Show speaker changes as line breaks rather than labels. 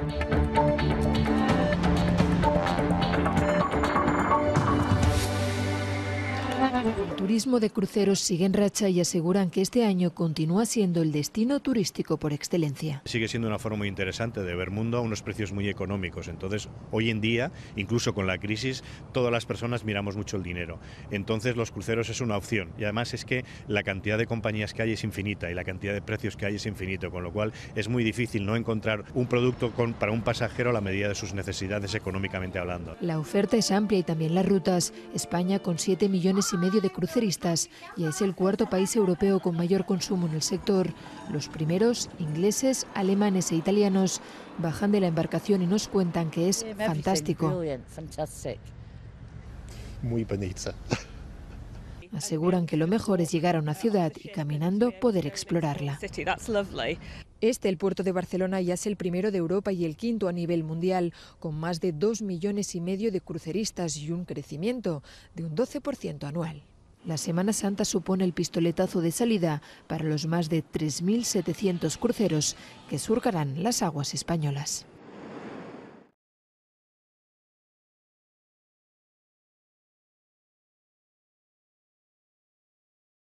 Thank you. El turismo de cruceros sigue en racha y aseguran que este año continúa siendo el destino turístico por excelencia.
Sigue siendo una forma muy interesante de ver mundo a unos precios muy económicos. Entonces, hoy en día, incluso con la crisis, todas las personas miramos mucho el dinero. Entonces, los cruceros es una opción. Y además es que la cantidad de compañías que hay es infinita y la cantidad de precios que hay es infinito, con lo cual es muy difícil no encontrar un producto con, para un pasajero a la medida de sus necesidades económicamente hablando.
La oferta es amplia y también las rutas. España con 7 millones y medio de cruceristas y es el cuarto país europeo con mayor consumo en el sector. Los primeros, ingleses, alemanes e italianos, bajan de la embarcación y nos cuentan que es fantástico.
Muy bonita.
Aseguran que lo mejor es llegar a una ciudad y caminando poder explorarla. Este, el puerto de Barcelona, ya es el primero de Europa y el quinto a nivel mundial, con más de dos millones y medio de cruceristas y un crecimiento de un 12% anual. La Semana Santa supone el pistoletazo de salida para los más de 3.700 cruceros que surcarán las aguas españolas.